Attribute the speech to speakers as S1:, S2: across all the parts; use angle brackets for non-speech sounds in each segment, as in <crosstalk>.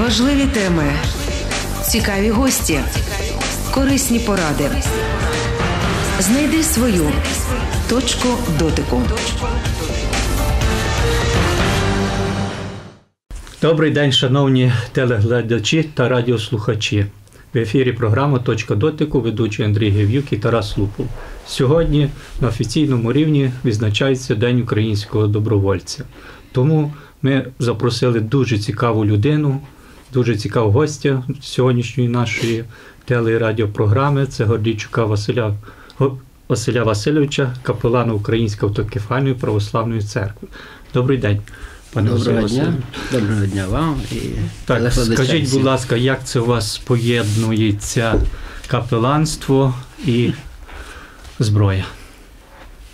S1: Важливі теми, цікаві гості, корисні поради. Знайди свою точку дотику.
S2: Добрий день, шановні телеглядачі та радіослухачі. В ефірі програма Точка дотику ведучий Андрій Гев'юк і Тарас Лупов. Сьогодні на офіційному рівні відзначається День українського добровольця. Тому ми запросили дуже цікаву людину, дуже цікавого гостя сьогоднішньої нашої теле- і радіопрограми. Це Гордійчука Василя Василя Васильовича, капелана Української автокефальної православної церкви. Добрий день, пане
S3: Доброго
S2: Василю
S3: дня. Доброго дня вам і
S2: Так, скажіть, будь ласка, як це у вас поєднується капеланство і зброя?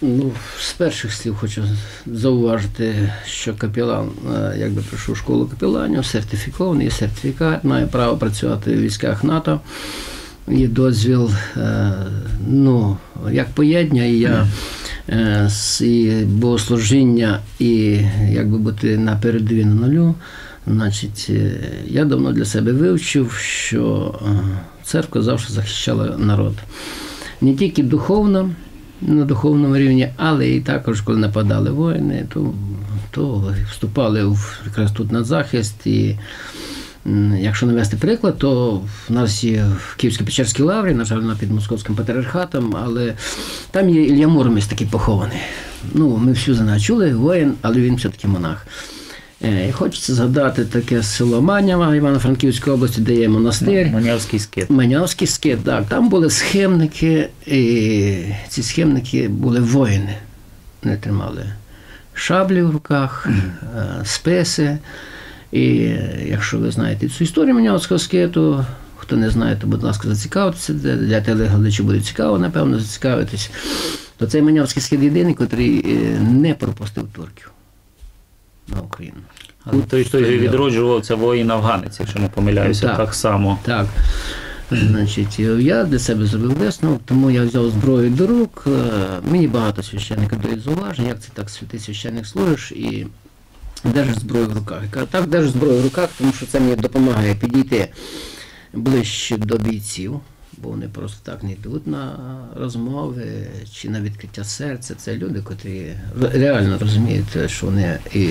S3: Ну, з перших слів хочу зауважити, що капелан, е, якби пройшов школу капеланів, сертифікований, є сертифікат, має право працювати в військах НАТО. Є дозвіл, е, ну, як поєднання, і я е, і богослужіння і якби бути на передовій на нулю. Значить, я давно для себе вивчив, що церква завжди захищала народ. Не тільки духовно, на духовному рівні, але і також, коли нападали воїни, то, то вступали в, якраз тут на захист. І якщо навести приклад, то в нас є в Київсько-Печерській лаврі, на жаль, вона під московським патріархатом, але там є Ілля Муромець такий похований. Ну, ми всю чули, воїн, але він все-таки монах. Е, І хочеться згадати таке село Манєва Івано-Франківської області, де є монастир.
S4: Манявський скит.
S3: Манявський скит, так. Там були схемники, і ці схемники були воїни. Вони тримали шаблі в руках, е, списи. І е, якщо ви знаєте цю історію Манявського скиту, хто не знає, то, будь ласка, зацікавтеся. Для для телеглядачів буде цікаво, напевно, зацікавитись. То цей Манявський скит єдиний, який не пропустив турків на Україну.
S4: Але той, хто його відроджував, це воїн афганець, якщо не помиляюся,
S3: Так.
S4: так, само.
S3: Так. Значить, я для себе зробив висновок, тому я взяв зброю до рук. Е, Мені багато священників дають зауваження, як це так святий священник служиш і держиш зброю в руках. Я кажу, так, держу зброю в руках, тому що це мені допомагає підійти ближче до бійців, бо вони просто так не йдуть на розмови чи на відкриття серця. Це люди, котрі реально розуміють, що вони і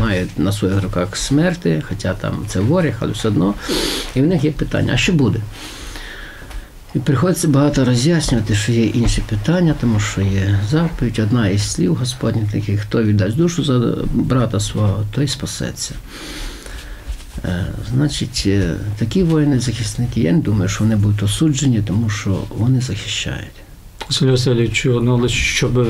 S3: мають на своїх руках смерти, хоча там це ворог, але все одно. І в них є питання, а що буде? І приходиться багато роз'яснювати, що є інші питання, тому що є заповідь, одна із слів Господніх таких, хто віддасть душу за брата свого, той спасеться. Е, Значить, е, такі воїни-захисники, я не думаю, що вони будуть осуджені, тому що вони захищають.
S2: Василю Васильовичу, ну щоб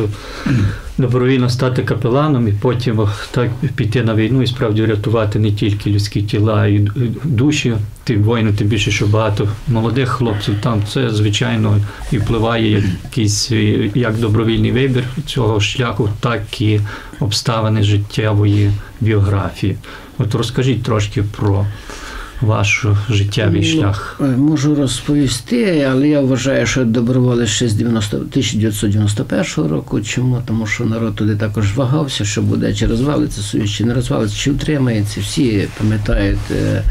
S2: добровільно стати капеланом і потім так піти на війну і справді рятувати не тільки людські тіла, й душі тим воїнам, тим більше, що багато молодих хлопців там це звичайно і впливає як якийсь е, як добровільний вибір цього шляху, так і обставини життєвої біографії. От розкажіть трошки про ваш життєвий шлях.
S3: Ну, е, Можу розповісти, але я вважаю, що доброволець ще з 90, 1991 року. Чому? Тому що народ туди також вагався, що буде, чи розвалиться союз, чи не розвалиться, чи утримається. Всі пам'ятають, е,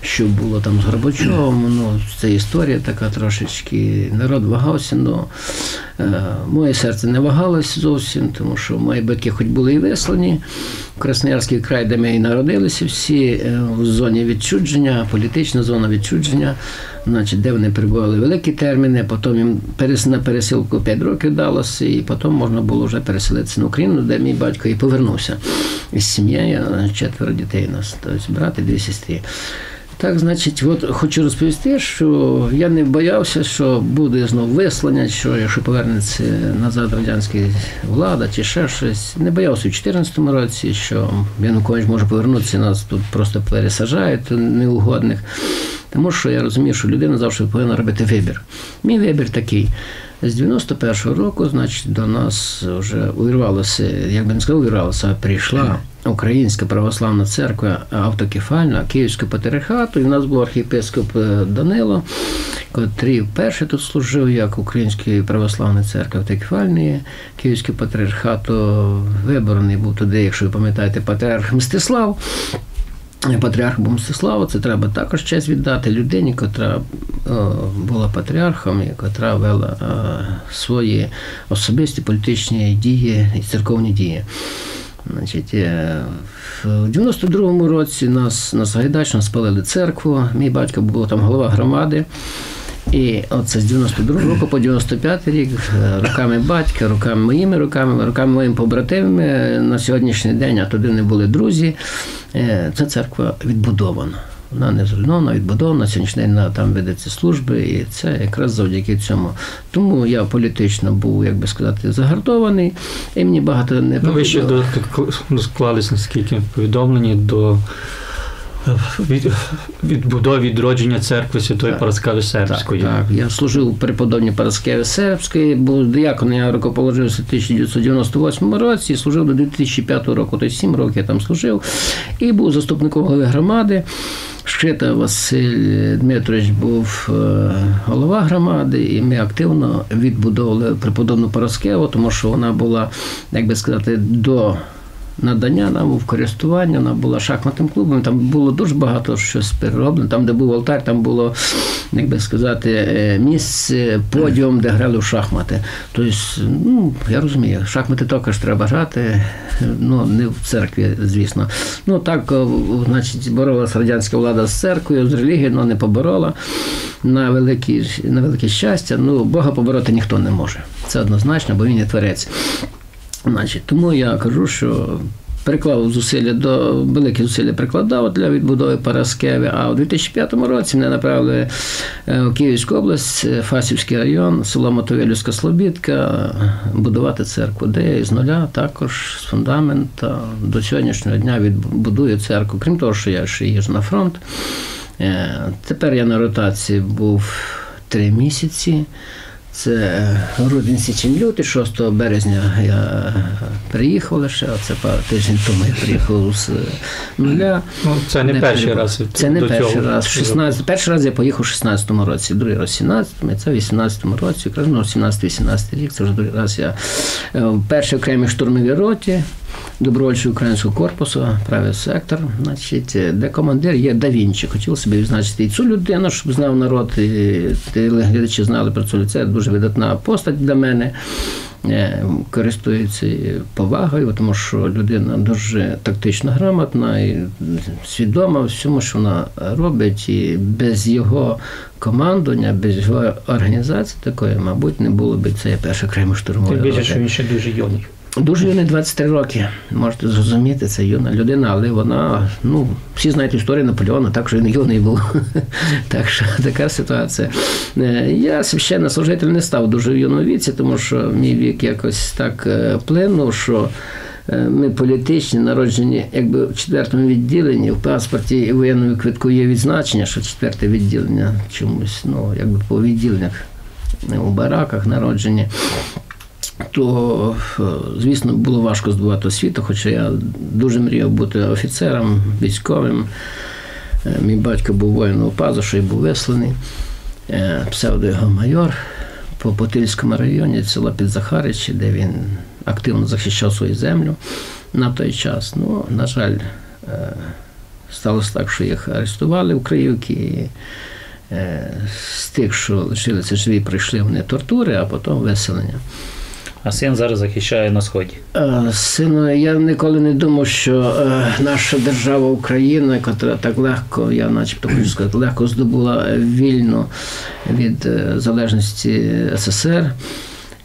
S3: що було там з Горбачовим. Ну, це історія така трошечки. Народ вагався, але моє серце не вагалось зовсім, тому що мої батьки хоч були і вислані. в Красноярський край, де ми і народилися, всі е, в зоні відчудження, політична зона відчудження, значить, де вони перебували великі терміни, потім їм на пересилку 5 років далося, і потім можна було вже переселитися на Україну, де мій батько і повернувся із сім'єю, е, четверо дітей у нас, тобто брат і дві сестри. Так, значить, от хочу розповісти, що я не боявся, що буде знову вислання, що якщо повернеться назад радянська влада чи ще щось. Не боявся у 2014 році, що Янукович може повернутися, нас тут просто пересаджають неугодних. Тому що я розумію, що людина завжди повинна робити вибір. Мій вибір такий. З 91-го року, значить, до нас вже увірвалося, як би не сказав, увірвалося, а прийшла Українська православна церква автокефальна Київського патріархату. І в нас був архієпископ е, Данило, котрий вперше тут служив як Української православної церкви автокефальної Київського патріархату. Вибраний був туди, якщо ви пам'ятаєте, патріарх Мстислав. Патріарх Бомстислава, це треба також честь віддати людині, яка була патріархом, і яка вела свої особисті політичні дії і церковні дії. Значить, е, В 92-му році нас на Сагайдачно спалили церкву. Мій батько був там голова громади. І оце з 92 року по 95 рік, е, руками батька, руками моїми руками, руками моїми побратимами на сьогоднішній день, а туди не були друзі. Е, ця церква відбудована. Вона не зруйнована, відбудована, сьогоднішній день там ведеться служби, і це якраз завдяки цьому. Тому я політично був, як би сказати, загартований, і мені багато не
S2: Ну, Ви ще до, склались, наскільки повідомлені до від, відбудови відродження церкви Святої Параскеви Сербської.
S3: Так, так, я служив при подобні Параскеви Сербської, був диякон, я рукоположився в 1998 році, і служив до 2005 року, тобто 7 років я там служив, і був заступником голови громади. Шита Василь Дмитрович був е, голова громади, і ми активно відбудовували преподобну Параскеву, тому що вона була, як би сказати, до надання нам в користування. Вона була шахматним клубом. Там було дуже багато щось перероблено. Там, де був алтар, там було, як би сказати, е, місце, подіум, де грали в шахмати. Тобто, ну, я розумію, шахмати також треба грати, ну не в церкві, звісно. Ну так, значить, боролася радянська влада з церквою, з релігією, але не поборола. На велике, на велике щастя, ну Бога побороти ніхто не може. Це однозначно, бо він не творець. Значить, Тому я кажу, що приклав зусилля до великі зусилля прикладав для відбудови Параскеви. А у 2005 році мене направили е, в Київську область, е, Фасівський район, село Мотовилівська Слобідка, будувати церкву, де з нуля також з фундамента до сьогоднішнього дня відбудую церкву. Крім того, що я ще їжджу на фронт. Е, тепер я на ротації був три місяці. Це грудень січень лютий, 6 березня я приїхав лише, а це пару тиждень тому я приїхав з нуля.
S2: Ну, Це не, не перший перебув. раз.
S3: Це не перший цього. раз. 16, перший раз я поїхав у 16-му році, другий раз в 17-му, це в 18-му році, якраз ну, 17-18 рік, це вже другий раз я е, в першій окремій штурмовій роті добровольчого українського корпусу, правий сектор, значить, де командир є да Вінчі. Хотів собі відзначити і цю людину, щоб знав народ, і глядачі знали про цю це дуже видатна постать для мене. Е, користується повагою, тому що людина дуже тактично грамотна і свідома всьому, що вона робить, і без його командування, без його організації такої, мабуть, не було б це перше окремо штурмове.
S2: Тим більше, що він ще дуже юний.
S3: Дуже юний 23 роки, можете зрозуміти, це юна людина, але вона, ну, всі знають історію Наполеона, так що він юний був. так що така ситуація. Е, я священнослужитель не став дуже в юному віці, тому що мій вік якось так е, плинув, що е, ми політичні, народжені якби в четвертому відділенні, в паспорті і воєнному квитку є відзначення, що четверте відділення чомусь, ну, якби по відділеннях у бараках народжені то, е, звісно, було важко здобувати освіту, хоча я дуже мріяв бути офіцером, військовим. Е, мій батько був воїном УПАЗу, що й був висланий, е, псевдо його майор по Потильському районі, село Підзахаричі, де він активно захищав свою землю на той час. Ну, на жаль, сталося так, що їх арештували в Криївці. З тих, що лишилися живі, прийшли вони тортури, а потім виселення.
S4: А син зараз захищає на сході.
S3: Е, сину, я ніколи не думав, що е, наша держава Україна, яка так легко, я начебто хочу сказати, легко здобула вільну від е, залежності СССР.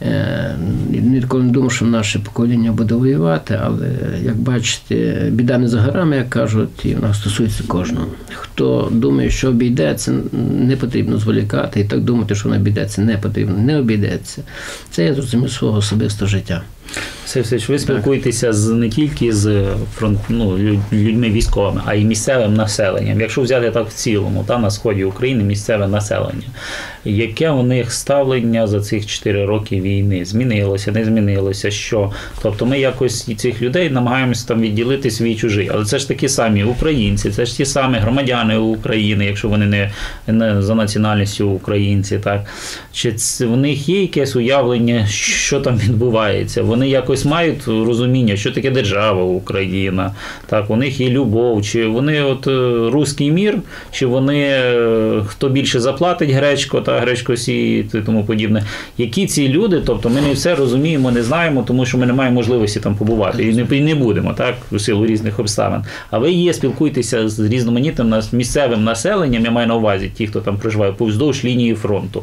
S3: Е, ніколи не думав, що наше покоління буде воювати, але як бачите, біда не за горами, як кажуть, і вона стосується кожного. Хто думає, що обійдеться, не потрібно зволікати, і так думати, що вона обійдеться, не потрібно, не обійдеться. Це я зрозумів свого особистого життя.
S4: Все, ви спілкуєтеся з не тільки з фронт, ну, людьми військовими, а й місцевим населенням. Якщо взяти так в цілому, та на сході України місцеве населення, яке у них ставлення за цих 4 роки війни? Змінилося, не змінилося? Що? Тобто ми якось цих людей намагаємося там відділити свій чужий, але це ж такі самі українці, це ж ті самі громадяни України, якщо вони не, не за національністю українці, так чи в них є якесь уявлення, що там відбувається? Вони якось якось мають розуміння, що таке держава Україна, так, у них є любов, чи вони от е, руський мір, чи вони е, хто більше заплатить гречко та гречко і тому подібне. Які ці люди, тобто ми не все розуміємо, не знаємо, тому що ми не маємо можливості там побувати і не, і не будемо, так, у силу різних обставин. А ви є, спілкуєтеся з різноманітним місцевим населенням, я маю на увазі ті, хто там проживає повздовж лінії фронту.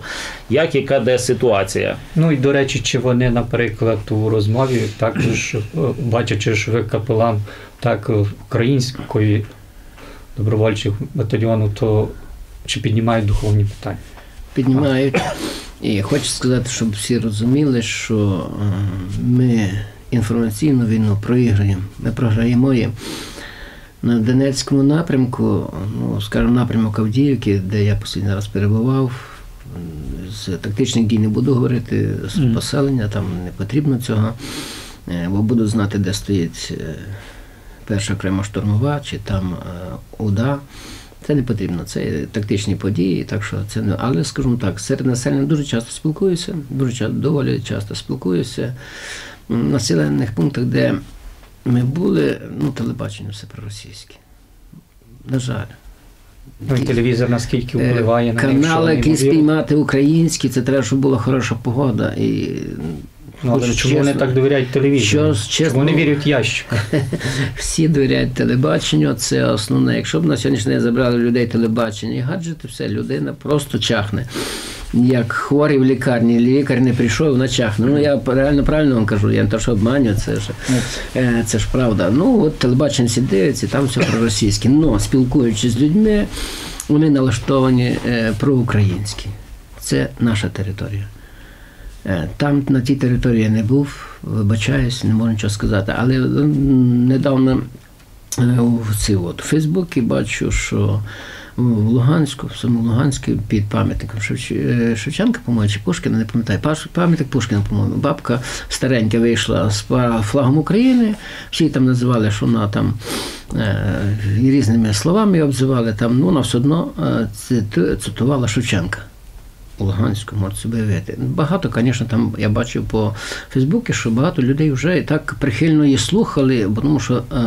S4: Як яка де ситуація?
S2: Ну і до речі, чи вони, наприклад, у розмові також е, бачачи, що ви капелан так е, української добровольчих батальйону, то чи піднімають духовні питання?
S3: піднімають. І хочу сказати, щоб всі розуміли, що е, ми інформаційну війну проіграємо. Ми програємо її. На Донецькому напрямку, ну, скажімо, напрямок Авдіївки, де я останній раз перебував, з тактичних дій не буду говорити, з поселення, там не потрібно цього, е, бо буду знати, де стоїть е, перша окрема штурмова, чи там е, УДА. Це не потрібно, це тактичні події, так що це не. Але скажімо так, серед населення дуже часто спілкуюся, дуже часто, доволі часто спілкуюся. В населених пунктах, де ми були, ну, телебачення все проросійське. На жаль.
S2: Ну, телевізор наскільки
S3: Е,
S2: впливає на
S3: Канали
S2: які
S3: спіймати українські, це треба, щоб була хороша погода. І,
S2: Ну, але
S3: хочу
S2: чому вони так довіряють телевізору? Чому вони вірять ящику? <laughs>
S3: Всі довіряють телебаченню, це основне. Якщо б на сьогоднішній день забрали людей телебачення і гаджети, все, людина просто чахне. Як хворий в лікарні, лікар не прийшов, вона чахне. Ну я реально правильно вам кажу, я не то, що обманюю, це ж, е, це ж правда. Ну, от телебачення всі дивляться, там все проросійське. Но спілкуючись з людьми, вони налаштовані е, проукраїнські. Це наша територія. Е, Там на тій території я не був, вибачаюсь, не можу нічого сказати. Але недавно в у Фейсбуці бачу, що в Луганську, в самому Луганську під пам'ятником е, Шевченка, по-моєму, чи Пушкіна, не пам'ятаю, пам'ятник Пушкіна, по-моєму, бабка старенька вийшла з флагом України, всі там називали, що вона там е, різними словами обзивали, там, ну, вона все одно е, цитувала Шевченка. У Луганську, можете собі. Багато, звісно, там я бачив по Фейсбуці, що багато людей вже так прихильно її слухали, тому що, е,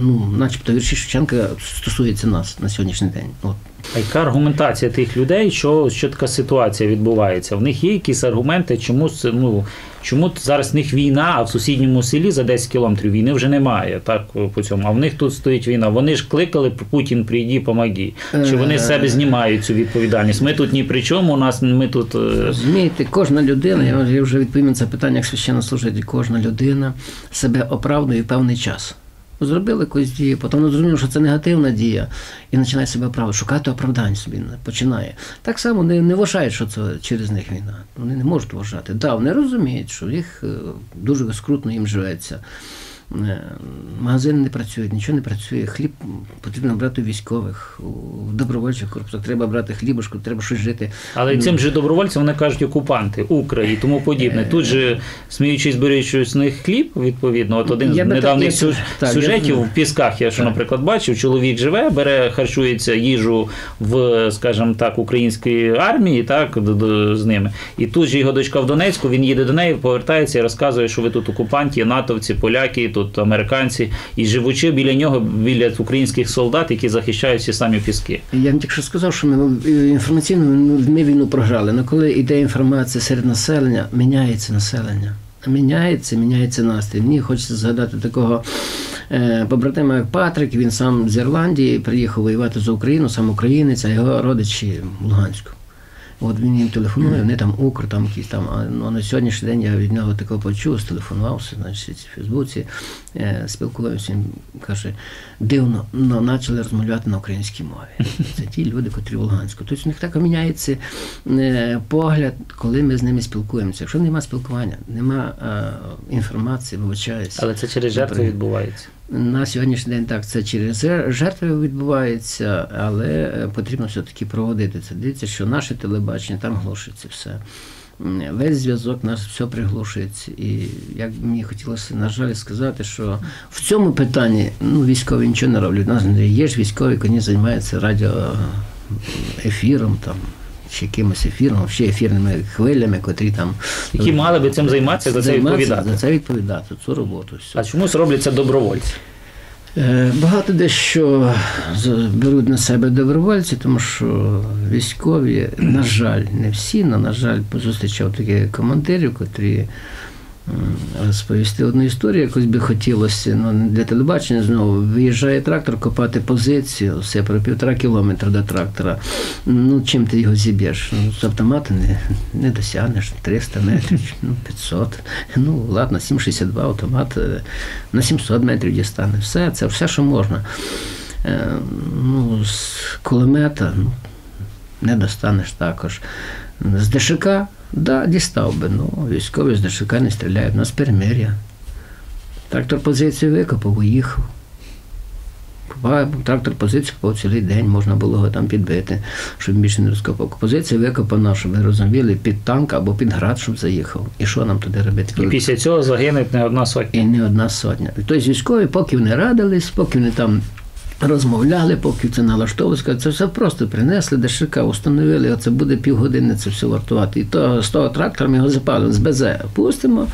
S3: ну, начебто, вірші Шевченка стосується нас на сьогоднішній день. От.
S4: А яка аргументація тих людей, що, що така ситуація відбувається? В них є якісь аргументи, чому це, ну, чому зараз в них війна, а в сусідньому селі за 10 кілометрів війни вже немає. Так по цьому. А в них тут стоїть війна. Вони ж кликали Путін, прийди, помоги. Чи вони з себе знімають цю відповідальність? Ми тут ні при чому. У нас ми тут. е,
S3: Розумієте, кожна людина, я, я вже відповім на це питання як священнослужитель, кожна людина себе оправдує певний час. Зробили якусь дію, потім зрозумів, що це негативна дія, і починає себе оправдувати, шукати оправдань собі починає. Так само не, не вважають, що це через них війна. Вони не можуть вважати. Да, вони розуміють, що їх е, дуже скрутно їм живеться. Е, Магазини не працюють, нічого не працює. Хліб потрібно брати у військових, у добровольчих корпусах. Треба брати хлібушку, треба щось жити.
S4: Але цим же добровольцям вони кажуть окупанти, Украї і тому подібне. Тут же сміючись, беручи з них хліб, відповідно, от один
S3: Я
S4: з недавніх
S3: так,
S4: сюж-
S3: так,
S4: сюжетів
S3: знаю.
S4: в Пісках, я що,
S3: Так.
S4: наприклад, бачив, чоловік живе, бере, харчується їжу в, скажімо так, українській армії, так, з ними. І тут же його дочка в Донецьку, він їде до неї, повертається і розказує, що ви тут окупанті, натовці, поляки, тут американці, і живучи біля нього, біля українських солдат, які захищають ці самі піски.
S3: Я вам тільки сказав, що ми е, інформаційно ми війну програли. Але коли йде інформація серед населення, міняється населення. Міняється, міняється настрій. Мені хочеться згадати такого е, побратима, як Патрик. Він сам з Ірландії приїхав воювати за Україну, сам українець, а його родичі в Луганську. От він їм телефонує, вони там Укр, там якісь там. А ну, на сьогоднішній день я від нього такого почув, стелефонувався, значить, в Фейсбуці, е, спілкуємося, він каже, дивно, ну, почали розмовляти на українській мові. <laughs> Це ті люди, котрі в Луганську. Тобто у них так міняється е, погляд, коли ми з ними спілкуємося. Якщо немає спілкування, немає е, інформації, вибачаюся.
S4: Але це через жертви відбувається.
S3: На сьогоднішній день так це через жертви відбувається, але е, потрібно все-таки проводити це. Дивіться, що наше телебачення там глушиться все. Весь зв'язок наш все приглушується. І як мені хотілося, на жаль, сказати, що в цьому питанні ну, військові нічого не роблять. У нас є ж військові, які займаються радіоефіром там. Чи якимось ефіром, ще ефірними хвилями, котрі там
S4: Які мали би цим займатися, за це відповідати.
S3: За це відповідати, цю роботу. Все.
S4: А чомусь робляться добровольці.
S3: Е, Багато дещо беруть на себе добровольці, тому що військові, на жаль, не всі, але, на жаль, зустрічав таких командирів, котрі розповісти одну історію, якось би хотілося. Ну, для телебачення знову виїжджає трактор копати позицію, все про півтора кілометра до трактора. Ну, чим ти його зіб'єш? Ну, з автомата не, не досягнеш 300 метрів, ну, 500. Ну, ладно, 7,62 автомат е, на 700 метрів дістане. Все, це все, що можна. Е, Ну, з кулемета ну, не достанеш також. З ДШК, да, дістав би. Ну, військові з ДШК не стріляють, у нас перемир'я. Трактор позицію викопав, уїхав. Трактор позицію купав цілий день, можна було його там підбити, щоб більше не розкопав. Позиція викопана, щоб ви розуміли, під танк або під град, щоб заїхав. І що нам туди робити?
S4: І після цього загине не одна сотня.
S3: І не одна сотня. Тобто військові, поки вони радились, поки вони там розмовляли, поки це налаштовували, сказали, це все просто принесли ДШК, установили, оце буде півгодини це все вартувати. І то з того трактора ми його запалимо, з БЗ пустимо,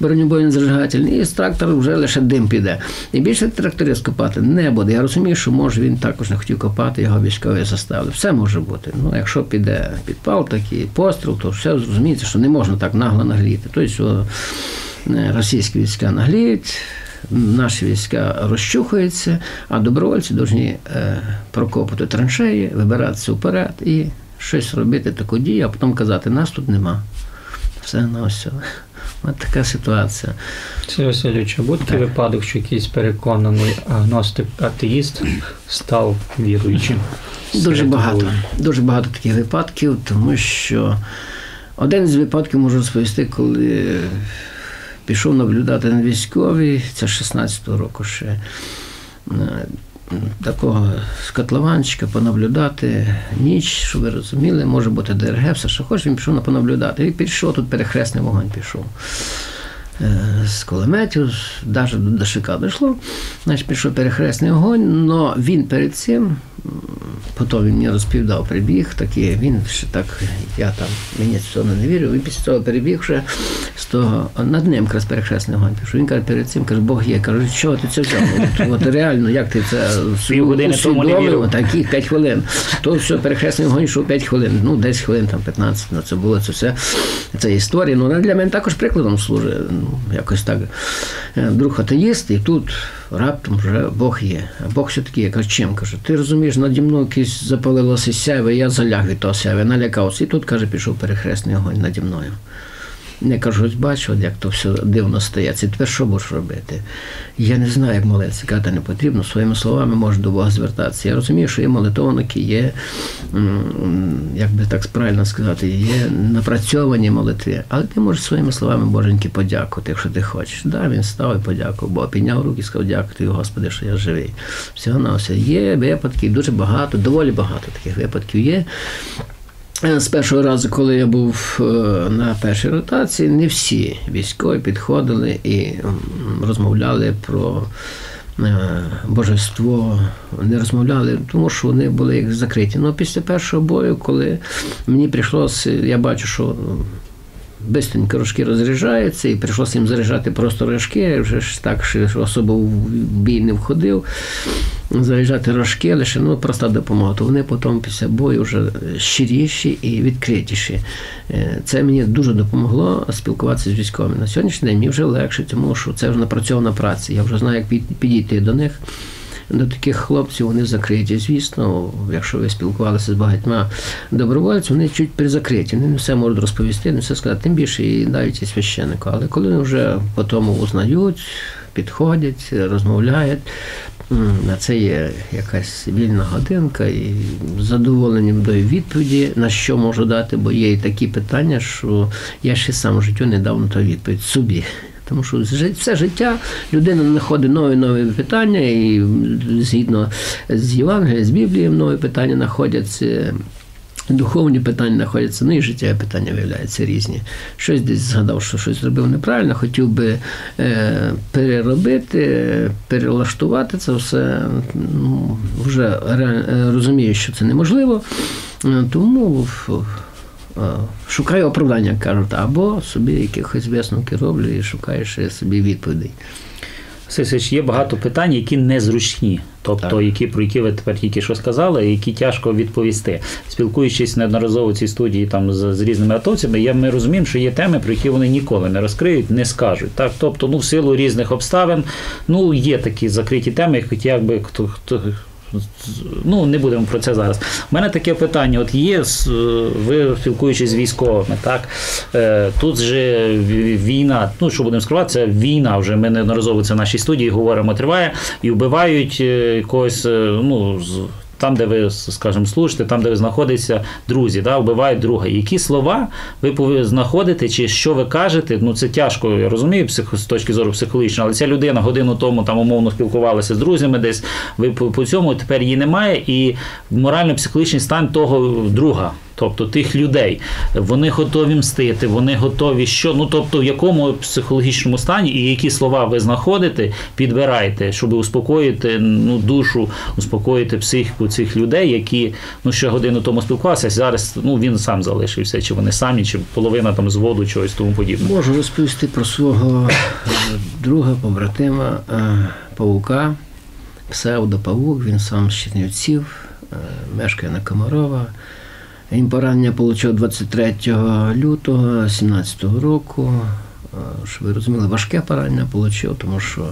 S3: бронебойний зажигатель, і з трактора вже лише дим піде. І більше тракторист копати не буде. Я розумію, що може він також не хотів копати, його військові заставили. Все може бути. Ну, якщо піде підпал такий постріл, то все зрозуміється, що не можна так нагло нагліти. Тобто е, російські війська нагліють, наші війська розчухаються, а добровольці повинні е, прокопати траншеї, вибиратися вперед і щось робити таку дію, а потім казати, нас тут нема. Все на все. Ось така ситуація.
S2: Сергій Васильович, а такий випадок, що якийсь переконаний агностик атеїст став віруючим.
S3: Дуже багато.
S2: воїнів?
S3: Дуже багато таких випадків, тому що один з випадків можу розповісти, коли пішов наблюдати на військовій, це 16-го року ще. е, Такого з понаблюдати ніч, щоб ви розуміли, може бути ДРГ, все, що хоче, він пішов на понаблюдати. І пішов тут перехресний вогонь пішов. Е, З кулеметів, навіть до ДШК дійшло. Значить, пішов перехресний огонь, але він перед цим, потім він мені розповідав, прибіг такий, він ще так, я там, мені цього не вірив, і після цього перебіг вже з того, над ним якраз перехресний огонь пішов. Він каже, перед цим каже, Бог є. Каже, що ти це взяв? От, от реально, як ти це усвідомив? Такі 5 хвилин. То все, перехресний вогонь йшов 5 хвилин, ну 10 хвилин, там 15, ну це було це все. Це історія. Ну, для мене також прикладом служить. Ну, якось так. Е, Друг атеїст, і тут раптом вже Бог є. А Бог все таки, каже, чим? Каже, ти розумієш, наді мною якесь запалилося сяве, я заляг від того сяве, налякався. І тут, каже, пішов перехресний огонь наді мною. Я кажу, бачу, як то все дивно стається. Тепер що будеш робити? Я не знаю, як молитися, казати не потрібно. Своїми словами можеш до Бога звертатися. Я розумію, що є молитовники, є, як би так правильно сказати, є напрацьовані молитви. Але ти можеш своїми словами Боженьки подякувати, якщо ти хочеш. Да, він став і подякував, бо підняв руки і сказав, дякую Господи, що я живий. Всього на все. Є випадки, дуже багато, доволі багато таких випадків є. Е, З першого разу, коли я був е, на першій ротації, не всі військові підходили і розмовляли про е, божество. Не розмовляли, тому що вони були як закриті. Ну, після першого бою, коли мені прийшлося, я бачу, що Бистренько рожки розряджаються, і прийшлося їм заряджати просто рожки, вже ж так, що особо в бій не входив. Заряджати рожки лише ну, проста допомога. То вони потім після бою вже щиріші і відкритіші. Е, Це мені дуже допомогло спілкуватися з військовими. На сьогоднішній день мені вже легше, тому що це вже напрацьована праця. Я вже знаю, як підійти до них. До таких хлопців вони закриті. Звісно, якщо ви спілкувалися з багатьма добровольцями, вони чуть призакриті. Вони не все можуть розповісти, не все сказати, тим більше і навіть і священнику. Але коли вони вже по тому узнають, підходять, розмовляють, на це є якась вільна годинка, і задоволенням даю відповіді, на що можу дати, бо є і такі питання, що я ще сам в життю не дав на то відповідь собі. Тому що все життя людина знаходить нові нові питання, і згідно з Євангелієм, з Біблією, нові питання знаходяться. Духовні питання знаходяться, ну і життєві питання виявляються різні. Щось десь згадав, що щось зробив неправильно, хотів би е, переробити, перелаштувати це все. Ну, вже е, розумію, що це неможливо. Е, Тому е, шукаю оправдання, як кажуть, або собі якихось висновки роблю і шукаю ще собі відповідей.
S4: Сисич, є багато питань, які незручні, тобто
S3: Так.
S4: які про які ви тепер тільки що сказали, які тяжко відповісти. Спілкуючись неодноразово в цій студії там з, з різними атовцями, я ми розуміємо, що є теми, про які вони ніколи не розкриють, не скажуть. Так, тобто, ну в силу різних обставин, ну є такі закриті теми, які якби хто хто. Ну, не будемо про це зараз. У мене таке питання: от є ви спілкуючись з військовими, так е, тут же війна, ну що будемо скривати, це війна вже. Ми неодноразово це в нашій студії говоримо, триває і вбивають е, якогось, е, ну там, де ви, скажімо, служите, там, де ви знаходитеся, друзі, да, вбивають друга. Які слова ви знаходите, чи що ви кажете? Ну це тяжко, я розумію, з точки зору психологічної, але ця людина годину тому там умовно спілкувалася з друзями десь. Ви по цьому тепер її немає, і морально-психологічний стан того друга. Тобто тих людей, вони готові мстити, вони готові що. Ну тобто, в якому психологічному стані і які слова ви знаходите, підбирайте, щоб успокоїти ну, душу, успокоїти психіку цих людей, які ну ще годину тому спілкувалися. Зараз ну він сам залишився, чи вони самі, чи половина там зводу чогось тому подібне.
S3: Можу розповісти про свого е, друга, побратима е, павука, псевдопавук, він сам з Чернівців, е, мешкає на Комарова. Він поранення отримав 23 лютого 17 року. Щоб ви розуміли, важке поранення отримав, тому що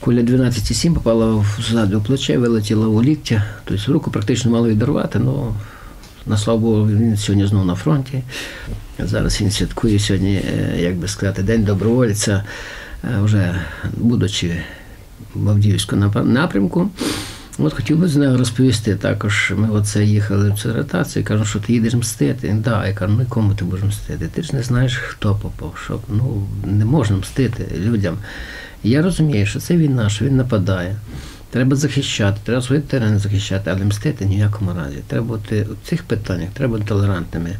S3: куля 12,7 попала ззаду в плече, вилетіла у ліктя, тобто руку практично мало відірвати, але на слава Богу, він сьогодні знову на фронті. Зараз він святкує сьогодні, е, як би сказати, День добровольця, е, вже будучи в Авдіївському напрямку. От хотів би з нього розповісти також. Ми оце їхали в цю ротацію, кажу, що ти їдеш мстити. Да, я кажу, ну кому ти будеш мстити? Ти ж не знаєш, хто попав, що ну не можна мстити людям. Я розумію, що це війна, що він нападає. Треба захищати, треба свої терени захищати, але мстити ні в якому разі. Треба бути у цих питаннях, треба бути толерантними.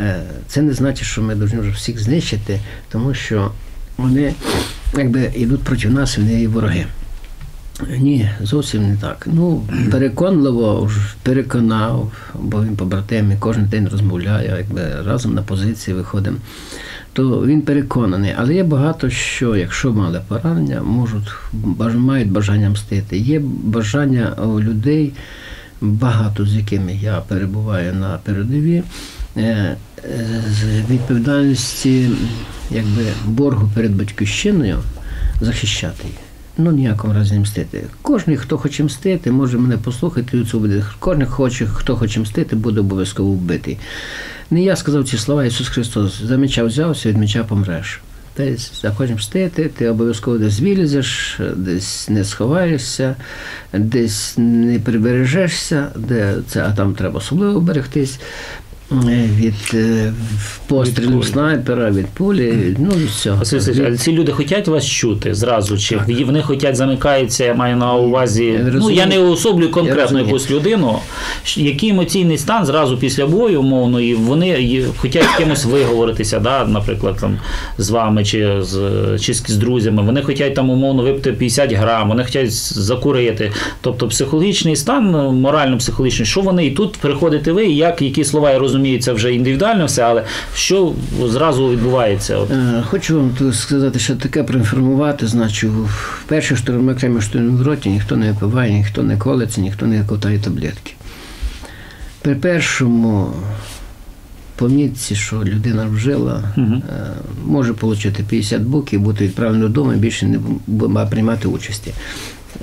S3: Е, Це не значить, що ми повинні всіх знищити, тому що вони якби йдуть проти нас, вони є вороги. Ні, зовсім не так. Ну, переконливо переконав, бо він побратим і кожен день розмовляє, якби разом на позиції виходимо. То він переконаний, але є багато що, якщо мали поранення, можуть мають бажання мстити. Є бажання у людей, багато з якими я перебуваю на передовій, е, е, з відповідальності, якби боргу перед батьківщиною захищати її. Ну, ніякому разі не мстити. Кожен, хто хоче мстити, може мене послухати, і це буде. Кожен хоче, хто хоче мстити, буде обов'язково вбитий. Не я сказав ці слова, Ісус Христос. За меча взявся, від меча помреш. Тобто, захочеш мстити, ти обов'язково десь вилізеш, десь не сховаєшся, десь не прибережешся, де це, а там треба особливо берегтись. Від е, пострілів снайпера, від пулі, ну всього.
S4: Василь але ці люди хочуть вас чути зразу, чи вони хочуть замикаються, я маю на увазі.
S3: Я
S4: ну
S3: розумію.
S4: я не особлюю конкретно якусь людину. Який емоційний стан зразу після бою, умовно, і вони хочуть з кимось виговоритися, да, наприклад, там з вами чи з чи з друзями. Вони хочуть там умовно випити 50 грам, вони хочуть закурити. Тобто психологічний стан, морально-психологічний, що вони і тут приходите ви, і як які слова я розумію, це вже індивідуально все, але що зразу відбувається? От.
S3: Е, Хочу вам тут сказати, що таке проінформувати, значить, штурмі окремій штурмі в роті ніхто не випиває, ніхто не колиться, ніхто не ковтає таблетки. При першому помітці, що людина вжила, е, може отримати 50 буків, бути відправлено додому і більше не буде приймати участі.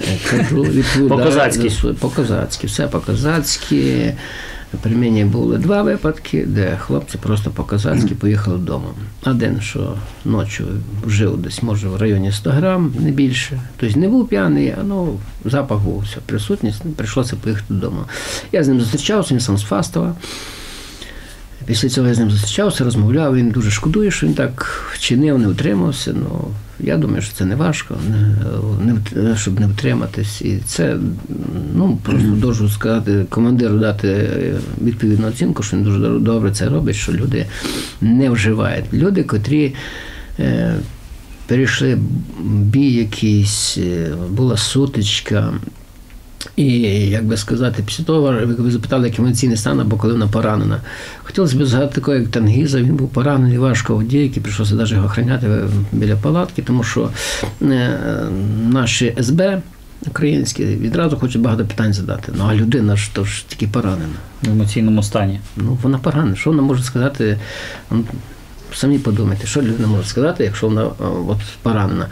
S3: Е, Кажу, <laughs> відповідаю
S4: По-козацьки.
S3: за По-козацьки, все по-козацьки. При мені були два випадки, де хлопці просто по-козацьки <clears throat> поїхали додому. Один, що ночі вжив десь, може, в районі 100 грам, не більше. Тобто не був п'яний, а ну, запах був, все, присутність, ну, прийшлося поїхати додому. Я з ним зустрічався, він сам з Фастова. Після цього я з ним зустрічався, розмовляв. Він дуже шкодує, що він так вчинив, не утримався. Ну, я думаю, що це не важко, не, не, щоб не втриматись. І це, ну, просто дуже сказати, командиру дати е, відповідну оцінку, що він дуже добре це робить, що люди не вживають. Люди, котрі. Е, Перейшли бій якийсь, е, була сутичка, І, як би сказати, після того, як ви запитали, як емоційний стан або коли вона поранена. Хотілося б згадати такого, як Тангіза, він був поранений важко в діякі, прийшлося навіть його охороняти біля палатки, тому що е, наші СБ українські відразу хочуть багато питань задати. Ну а людина ж то ж тільки поранена.
S4: В емоційному стані.
S3: Ну, вона поранена. Що вона може сказати? Ну, Самі подумайте, що людина може сказати, якщо вона от, поранена.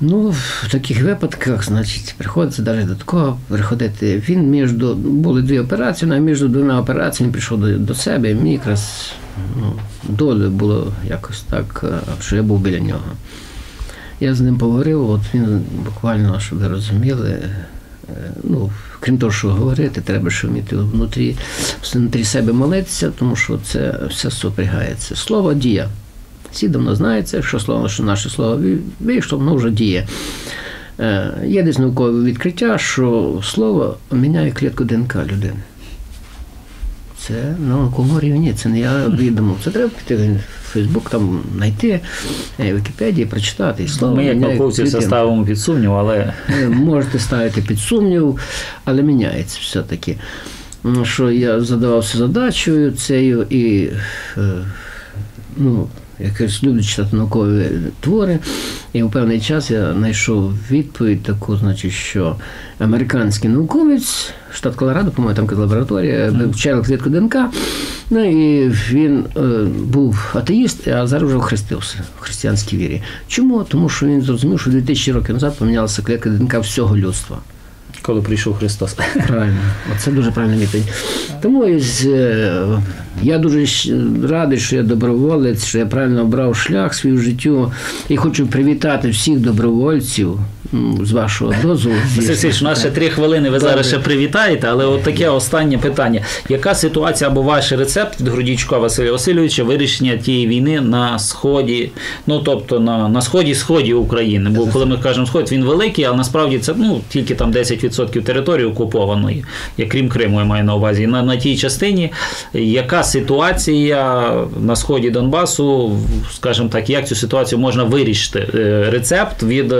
S3: Ну, в таких випадках, значить, приходиться навіть до такого приходити. Він між були дві операції, а між двома операціями прийшов до, до себе, і мені якраз ну, долю було якось так, що я був біля нього. Я з ним поговорив, от він буквально, щоб ви розуміли, ну, крім того, що говорити, треба ще вміти внутрі, внутрі себе молитися, тому що це все супрягається. Слово дія. Всі давно знають, якщо слово, що наше слово вийшло, воно вже діє. Є десь наукове відкриття, що слово міняє клітку ДНК людини. Це на науковому рівні, це не я відомо. Це треба піти в Фейсбук, там знайти в Вікіпедії, прочитати. І слово
S4: Ми, як науковці, все ставимо під сумнів, але.
S3: Можете ставити під сумнів, але міняється все-таки. Що я задавався задачею цією і ну, якось люблю читати наукові твори. І у певний час я знайшов відповідь таку, значить, що американський науковець, штат Колорадо, по-моєму, там лабораторія, вчив клітку ДНК. Ну і він е, був атеїст, а зараз вже охрестився в християнській вірі. Чому? Тому що він зрозумів, що 2000 років назад помінялася клітка ДНК всього людства.
S4: Коли прийшов Христос.
S3: Правильно, це дуже правильна відповідь. Тому я дуже радий, що я доброволець, що я правильно обрав шлях свій в життю і хочу привітати всіх добровольців з вашого дозволу.
S4: Василь у нас ще три хвилини, ви зараз ще привітаєте, але от таке останнє питання. Яка ситуація або ваш рецепт від Грудічка Василя Васильовича вирішення тієї війни на сході, ну тобто на на сході сході України? Бо коли ми кажемо сход, він великий, але насправді це ну, тільки там 10% території окупованої, як крім Криму, я маю на увазі. На, на тій частині, яка ситуація на сході Донбасу, скажімо так, як цю ситуацію можна вирішити? Рецепт від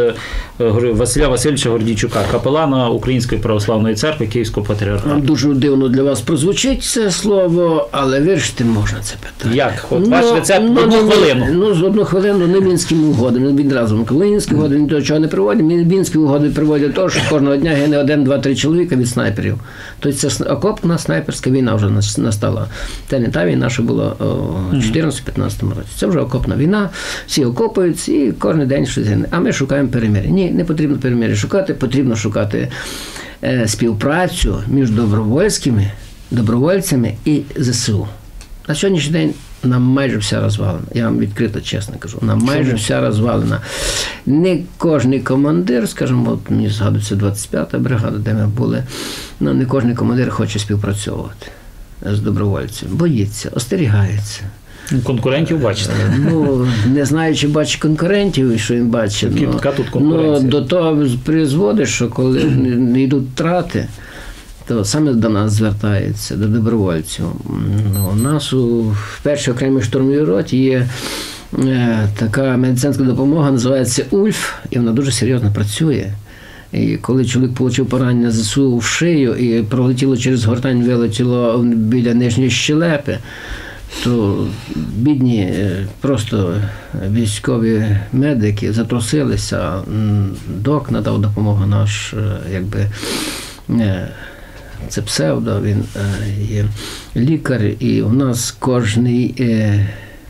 S4: Василя Васильовича Гордійчука, капелана Української православної церкви Київського патріархату.
S3: Дуже дивно для вас прозвучить це слово, але вирішити можна це питання.
S4: Як? От ну, ваш рецепт ну, одну
S3: ну,
S4: хвилину.
S3: Ну, з одну хвилину не мінськими угодами. Відразу Мінські угоди ні до чого не приводять. Мінські угоди приводять того, що кожного дня гине один, два, три чоловіка від снайперів. Тобто це окопна снайперська війна вже настала. Це не та війна, що була у 2014-2015 році. Це вже окопна війна, всі окопуються і кожен день щось гине. А ми шукаємо перемир'я. Ні, не потрібно перемир'я шукати, потрібно шукати е, співпрацю між добровольськими добровольцями і ЗСУ. На сьогоднішній день нам майже вся розвалена. Я вам відкрито чесно кажу, нам майже вся розвалена. Не кожен командир, скажімо, от мені згадується 25-та бригада, де ми були, ну не кожен командир хоче співпрацьовувати з добровольцем. Боїться, остерігається.
S4: Конкурентів бачите?
S3: Ну, не знаю, чи бачить конкурентів, що він бачить.
S4: Ну, тут
S3: ну, до того призводить, що коли <clears throat> не йдуть втрати, то саме до нас звертається, до добровольців. Ну, у нас у першій окремій штурмовій роті є е, така медицинська допомога, називається Ульф, і вона дуже серйозно працює. І коли чоловік отримав поранення ЗСУ в шию і пролетіло через гортань, вилетіло біля нижньої щелепи то бідні е, просто військові медики затрусилися, док надав допомогу наш, е, якби. Е, це псевдо, він є лікар, і у нас кожний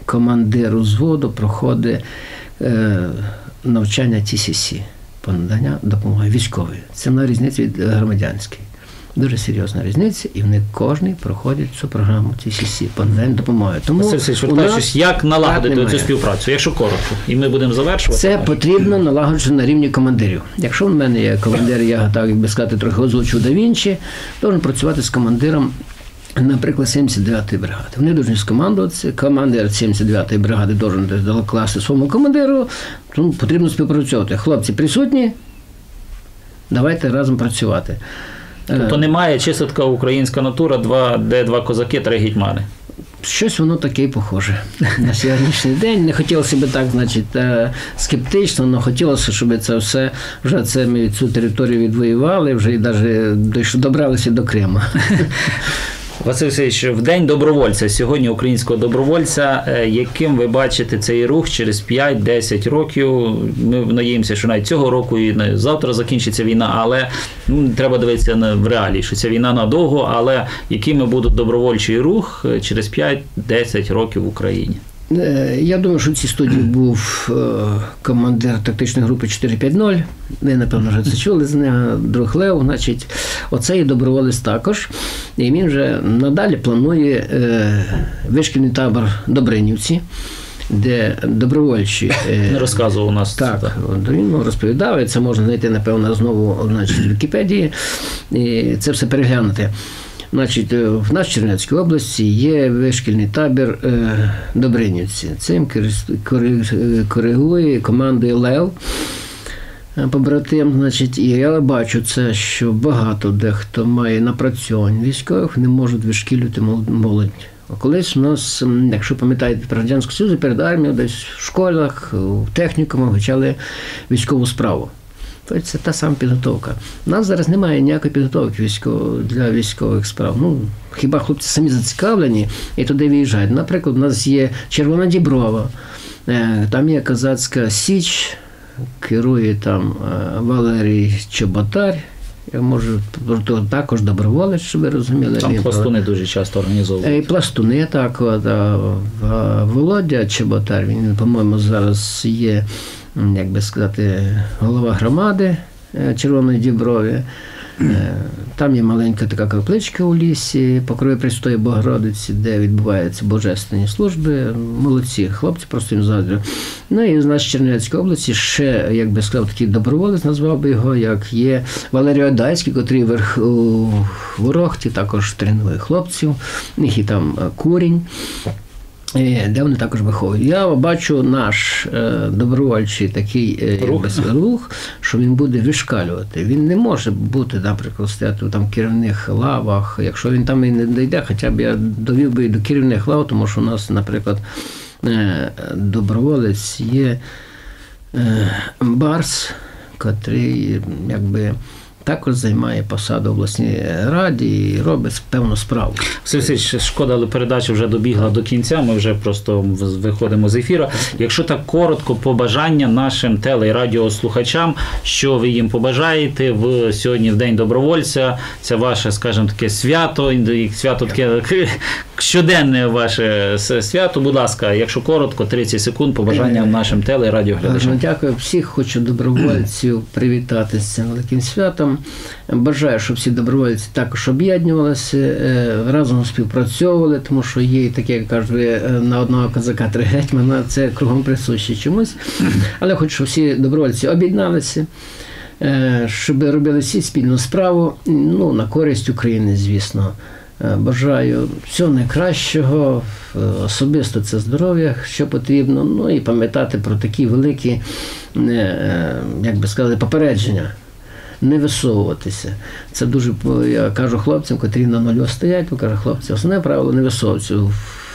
S3: командир узводу проходить навчання ТСС по надання допомоги військової. Це на різниця від громадянської. Дуже серйозна різниця, і вони кожен проходять цю програму TCC, по допомоги. Тому
S4: вертаючись, як налагодити цю співпрацю, якщо коротко, і ми будемо завершувати.
S3: Це потрібно налагоджувати на рівні командирів. Якщо в мене є командир, я так як би сказати, трохи озвучу да Вінчі, должен працювати з командиром. Наприклад, 79-ї бригади. Вони повинні скомандуватися. Командир 79-ї бригади должен докласти своєму командиру, тому потрібно співпрацювати. Хлопці присутні, давайте разом працювати.
S4: Тобто немає численка українська натура, два, де два козаки, три гетьмани.
S3: щось воно таке і похоже <laughs> на сьогоднішній день. Не хотілося б так, значить, е, скептично, але хотілося, щоб це все вже це ми цю територію відвоювали, вже і навіть добралися до Криму. <laughs>
S4: Василь Васильович, в день добровольця сьогодні українського добровольця. Е, яким ви бачите цей рух через 5-10 років? Ми надіємося, що навіть цього року і завтра закінчиться війна, але ну, треба дивитися на в реалії, що ця війна надовго, але якими будуть добровольчий рух е, через 5-10 років в Україні?
S3: Е, я думаю, що в цій студії <clears throat> був командир тактичної групи 450. Ви, напевно, вже це <clears throat> чули з нього, друг Лев. Значить, оцей доброволець також. І він вже надалі планує е, вишкільний табор Добринівці. Де добровольчі
S4: е, <clears throat> не розказував у нас
S3: так, так. він розповідав, і це можна знайти, напевно, знову значить, в Вікіпедії і це все переглянути. Значить, е, в нашій Чернецькій області є вишкільний табір Добринівці. Цим коригує командою Лев. Е, побратим, значить, і я бачу це, що багато дехто має напрацьовань військових, не можуть вишкілювати молодь. Колись у нас, якщо пам'ятаєте про Радянську Союзу, перед армією десь в школах, в технікумах вивчали військову справу. Тобто це та сама підготовка. У нас зараз немає ніякої підготовки військово, для військових справ. Ну, Хіба хлопці самі зацікавлені і туди виїжджають. Наприклад, у нас є Червона Діброва, е, там є Казацька Січ керує там е, Валерій Чоботар. Я можу також доброволець, щоб ви розуміли.
S4: Там пластуни дуже часто організовують.
S3: І пластуни так. От, а Володя Чеботар, він, по-моєму, зараз є, як би сказати, голова громади е, Червоної Діброві. Е, там є маленька така капличка у лісі, покрою Престої Богородиці, де відбуваються божественні служби. Молодці, хлопці, просто їм згадую. Ну і з нас Чернівецької області ще, як би сказав, такий доброволець, назвав би його, як є Валерій Одайський, котрий верх у Ворохті, також тренує хлопців, у них і там курінь. Е, де вони також виховують. Я бачу наш е, добровольчий такий е, рух. рух, що він буде вишкалювати. Він не може бути, наприклад, стояти там в керівних лавах. Якщо він там і не дійде, хоча б я довів би і до керівних лав, тому що у нас, наприклад, доброволець є Барс, котрий якби також займає посаду в обласній раді і робить певну справу.
S4: Василь шкода, але передача вже добігла до кінця. Ми вже просто виходимо з ефіру. Якщо так коротко, побажання нашим теле і радіослухачам, що ви їм побажаєте в сьогодні в день добровольця, це ваше, скажімо, таке свято, свято таке <laughs> щоденне ваше свято. Будь ласка, якщо коротко, 30 секунд, побажання нашим теле і радіоглядачам.
S3: Дякую всіх, хочу добровольців привітати з цим великим святом. Бажаю, щоб всі добровольці також об'єднувалися, е, разом співпрацьовували, тому що є таке, як кажуть, е, на одного козака три гетьмана, це кругом присуще чомусь. Але хочу, щоб всі добровольці об'єдналися. Е, щоб робили всі спільну справу, ну на користь України, звісно. Бажаю всього найкращого, особисто це здоров'я, що потрібно. Ну і пам'ятати про такі великі, як би сказати, попередження не висовуватися. Це дуже я кажу хлопцям, котрі на нульо стоять, то кажу, хлопці, основне правило не висовуватися.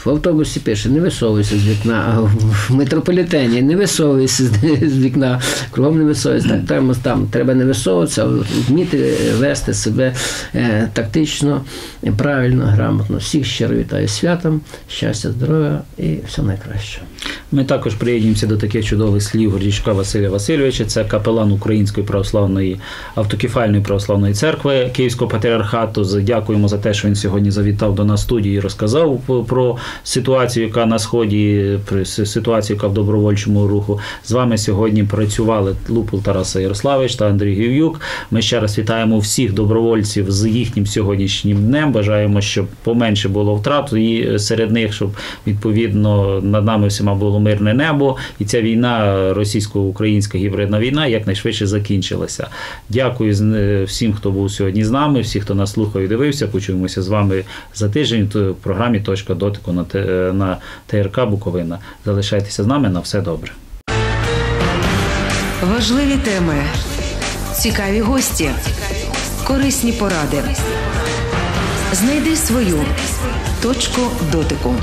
S3: В автобусі пише, не висовуйся з вікна, а в метрополітені не висовуйся з вікна, кругом не висовуйся. Так, там, там треба не висовуватися, вміти вести себе е, тактично, правильно, грамотно. Всіх щиро вітаю святом, щастя, здоров'я і все найкраще.
S4: Ми також приєднуємося до таких чудових слів Гордічка Василя Васильовича. Це капелан Української православної автокефальної православної церкви Київського патріархату. Дякуємо за те, що він сьогодні завітав до нас студії і розказав про ситуацію, яка на сході, ситуацію, яка в добровольчому руху. З вами сьогодні працювали Лупул Тараса Ярославич та Андрій Гів'юк. Ми ще раз вітаємо всіх добровольців з їхнім сьогоднішнім днем. Бажаємо, щоб поменше було втрат і серед них, щоб відповідно над нами всіма було мирне небо, і ця війна, російсько-українська гібридна війна, якнайшвидше закінчилася. Дякую е, всім, хто був сьогодні з нами, всі, хто нас слухав і дивився. Почуємося з вами за тиждень в програмі Точка дотику на е, на ТРК Буковина. Залишайтеся з нами на все добре.
S1: Важливі теми, цікаві гості, корисні поради. Знайди свою Точку дотику.